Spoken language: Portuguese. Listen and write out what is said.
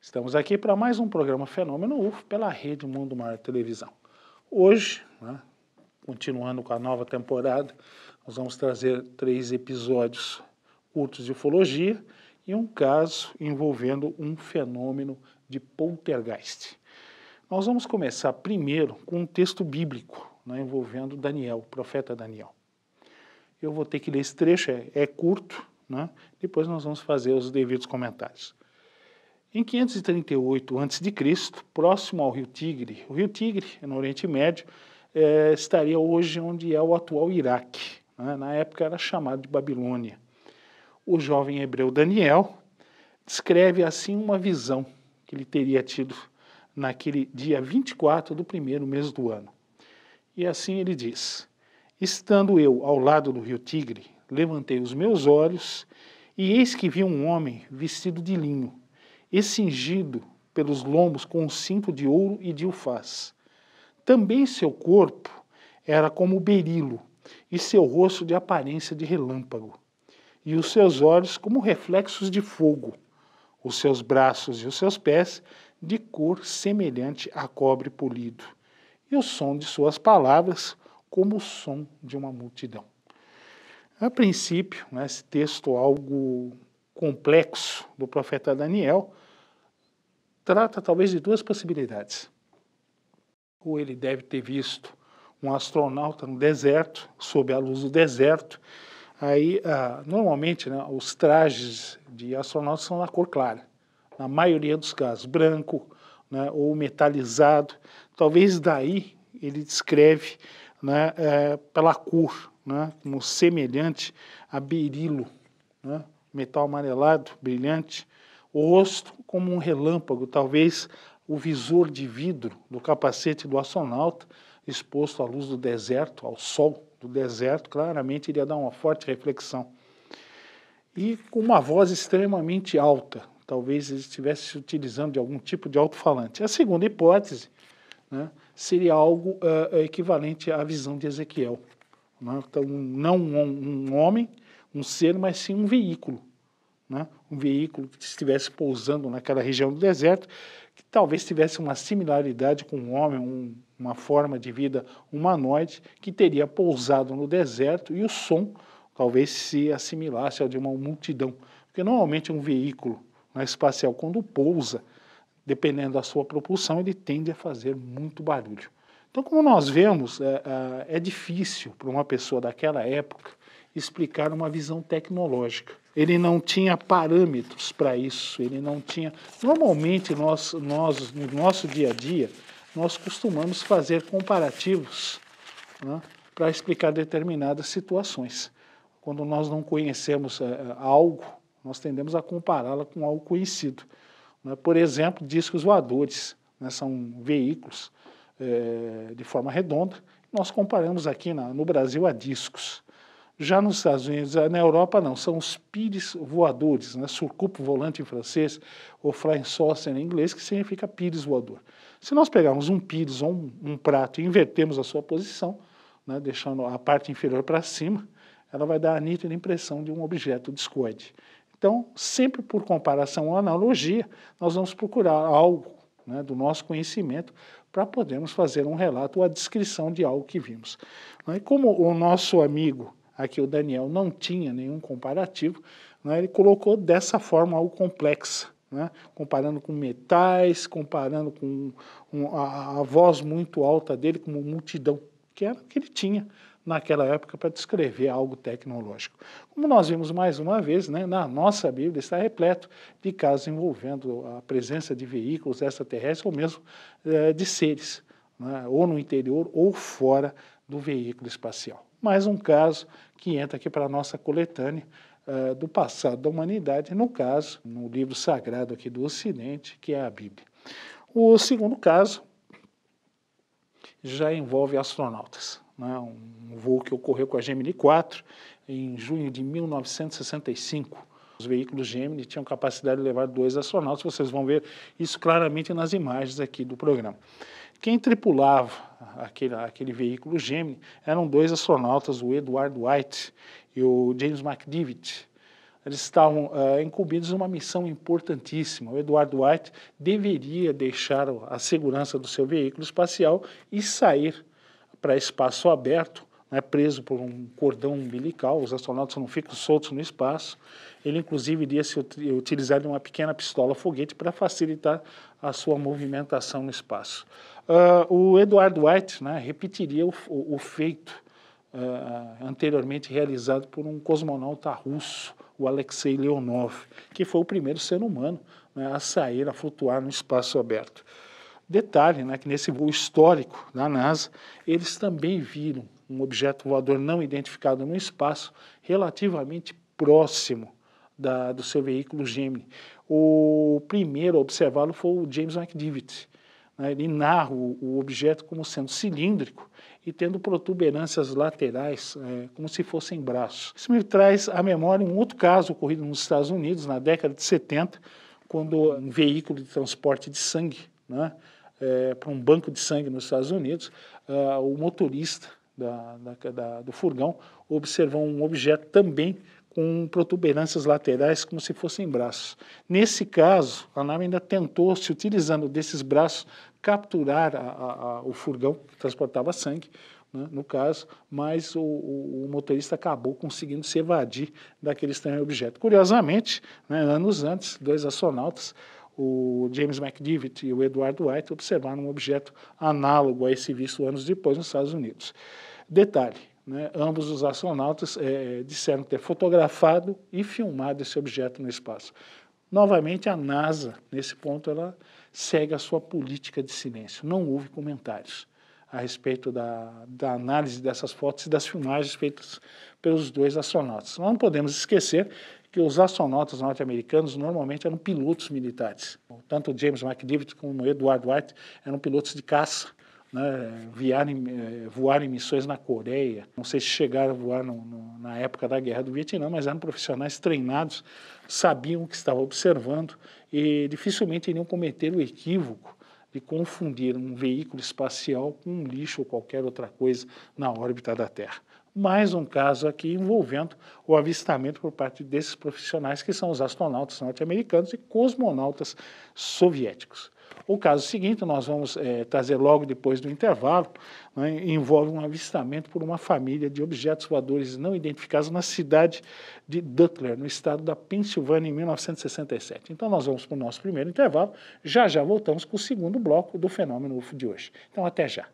Estamos aqui para mais um programa Fenômeno UFO pela Rede Mundo Maior Televisão. Hoje, né, continuando com a nova temporada, nós vamos trazer três episódios curtos de ufologia e um caso envolvendo um fenômeno de poltergeist. Nós vamos começar primeiro com um texto bíblico né, envolvendo Daniel, o profeta Daniel. Eu vou ter que ler esse trecho, é, é curto, né, depois nós vamos fazer os devidos comentários. Em 538 a.C., próximo ao rio Tigre, o rio Tigre, no Oriente Médio, é, estaria hoje onde é o atual Iraque. Né? Na época era chamado de Babilônia. O jovem hebreu Daniel descreve assim uma visão que ele teria tido naquele dia 24 do primeiro mês do ano. E assim ele diz: Estando eu ao lado do rio Tigre, levantei os meus olhos e eis que vi um homem vestido de linho e cingido pelos lombos com um cinto de ouro e de ufaz. Também seu corpo era como berilo, e seu rosto de aparência de relâmpago, e os seus olhos como reflexos de fogo, os seus braços e os seus pés de cor semelhante a cobre polido, e o som de suas palavras como o som de uma multidão. A princípio, nesse texto algo complexo do profeta Daniel, trata talvez de duas possibilidades. Ou ele deve ter visto um astronauta no deserto, sob a luz do deserto. Aí, ah, normalmente, né, os trajes de astronautas são na cor clara, na maioria dos casos, branco né, ou metalizado. Talvez daí ele descreve né, é, pela cor, né, como semelhante a berilo, né, metal amarelado, brilhante, o rosto como um relâmpago, talvez o visor de vidro do capacete do astronauta, exposto à luz do deserto, ao sol do deserto, claramente iria dar uma forte reflexão. E com uma voz extremamente alta, talvez ele estivesse se utilizando de algum tipo de alto-falante. A segunda hipótese né, seria algo uh, equivalente à visão de Ezequiel. Né? Então, não um, um homem, um ser, mas sim um veículo né? um veículo que estivesse pousando naquela região do deserto, que talvez tivesse uma similaridade com um homem, um, uma forma de vida humanoide, que teria pousado no deserto e o som talvez se assimilasse ao de uma multidão. Porque normalmente um veículo né, espacial, quando pousa, dependendo da sua propulsão, ele tende a fazer muito barulho. Então, como nós vemos, é, é, é difícil para uma pessoa daquela época explicar uma visão tecnológica. Ele não tinha parâmetros para isso, ele não tinha. Normalmente, nós, nós, no nosso dia a dia, nós costumamos fazer comparativos né, para explicar determinadas situações. Quando nós não conhecemos é, algo, nós tendemos a compará-la com algo conhecido. Né? Por exemplo, discos voadores né, são veículos é, de forma redonda. Nós comparamos aqui na, no Brasil a discos. Já nos Estados Unidos, na Europa não, são os pires voadores, né? surcupo volante em francês, ou flying saucer em inglês, que significa pires voador. Se nós pegarmos um pires ou um, um prato e invertermos a sua posição, né? deixando a parte inferior para cima, ela vai dar a nítida impressão de um objeto discoide. Então, sempre por comparação ou analogia, nós vamos procurar algo né, do nosso conhecimento para podermos fazer um relato ou a descrição de algo que vimos. E como o nosso amigo aqui o Daniel não tinha nenhum comparativo, né, ele colocou dessa forma algo complexo, né, comparando com metais, comparando com um, a, a, voz muito alta dele como multidão, que era o que ele tinha naquela época para descrever algo tecnológico. Como nós vimos mais uma vez, né, na nossa Bíblia está repleto de casos envolvendo a presença de veículos extraterrestres ou mesmo eh, de seres, né, ou no interior ou fora do veículo espacial mais um caso que entra aqui para a nossa coletânea uh, do passado da humanidade, no caso, no livro sagrado aqui do Ocidente, que é a Bíblia. O segundo caso já envolve astronautas. Né? Um voo que ocorreu com a Gemini 4 em junho de 1965. Os veículos Gemini tinham capacidade de levar dois astronautas, vocês vão ver isso claramente nas imagens aqui do programa. Quem tripulava aquele, aquele veículo Gemini eram dois astronautas, o Edward White e o James McDivitt. Eles estavam uh, incumbidos de uma missão importantíssima. O Edward White deveria deixar a segurança do seu veículo espacial e sair para espaço aberto, né, preso por um cordão umbilical. Os astronautas não ficam soltos no espaço. Ele, inclusive, iria se utilizar de uma pequena pistola foguete para facilitar a sua movimentação no espaço. Uh, o Edward White né, repetiria o, o, feito uh, anteriormente realizado por um cosmonauta russo, o Alexei Leonov, que foi o primeiro ser humano né, a sair, a flutuar no espaço aberto. Detalhe, né, que nesse voo histórico da NASA, eles também viram um objeto voador não identificado no espaço relativamente próximo da, do seu veículo Gemini. O primeiro a observá-lo foi o James McDivitt. Né, ele narra o, o objeto como sendo cilíndrico e tendo protuberâncias laterais, é, como se fossem braços. Isso me traz à memória um outro caso ocorrido nos Estados Unidos, na década de 70, quando um veículo de transporte de sangue, né, é, para um banco de sangue nos Estados Unidos, uh, o motorista da, da, da, do furgão observou um objeto também com protuberâncias laterais como se fossem braços. Nesse caso, a nave ainda tentou, se utilizando desses braços, capturar a, a, a, o furgão que transportava sangue, né, no caso, mas o, o, o, motorista acabou conseguindo se evadir daquele estranho objeto. Curiosamente, né, anos antes, dois astronautas, o James McDivitt e o Edward White, observaram um objeto análogo a esse visto anos depois nos Estados Unidos. Detalhe, né, ambos os astronautas é, disseram ter fotografado e filmado esse objeto no espaço. Novamente, a NASA, nesse ponto, ela segue a sua política de silêncio. Não houve comentários a respeito da, da análise dessas fotos e das filmagens feitas pelos dois astronautas. Não podemos esquecer que os astronautas norte-americanos normalmente eram pilotos militares. Tanto James McDivitt como Edward White eram pilotos de caça, né, voaram, eh, voaram em missões na Coreia. Não sei se chegaram a voar no, no, na época da Guerra do Vietnã, mas eram profissionais treinados, sabiam o que estavam observando e dificilmente iriam cometer o equívoco de confundir um veículo espacial com um lixo ou qualquer outra coisa na órbita da Terra. Mais um caso aqui envolvendo o avistamento por parte desses profissionais que são os astronautas norte-americanos e cosmonautas soviéticos. O caso seguinte, nós vamos é, trazer logo depois do intervalo, né, envolve um avistamento por uma família de objetos voadores não identificados na cidade de Dutler, no estado da Pensilvânia, em 1967. Então, nós vamos para o nosso primeiro intervalo. Já já voltamos com o segundo bloco do Fenômeno UFO de hoje. Então, até já.